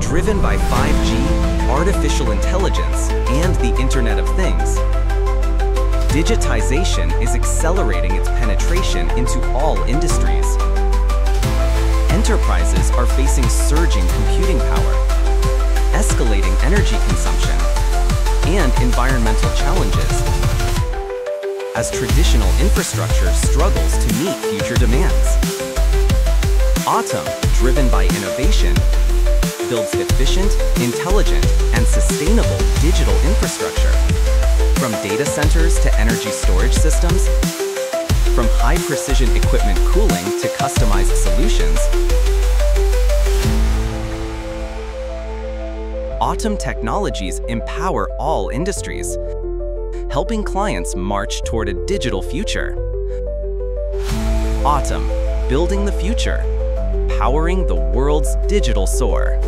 driven by 5G, artificial intelligence, and the Internet of Things, digitization is accelerating its penetration into all industries. Enterprises are facing surging computing power, escalating energy consumption, and environmental challenges as traditional infrastructure struggles to meet future demands. Attom, driven by innovation, builds efficient, intelligent, and sustainable digital infrastructure. From data centers to energy storage systems, from high-precision equipment cooling to customized solutions, Attom Technologies empower all industries, helping clients march toward a digital future. Attom, building the future, powering the world's digital soar.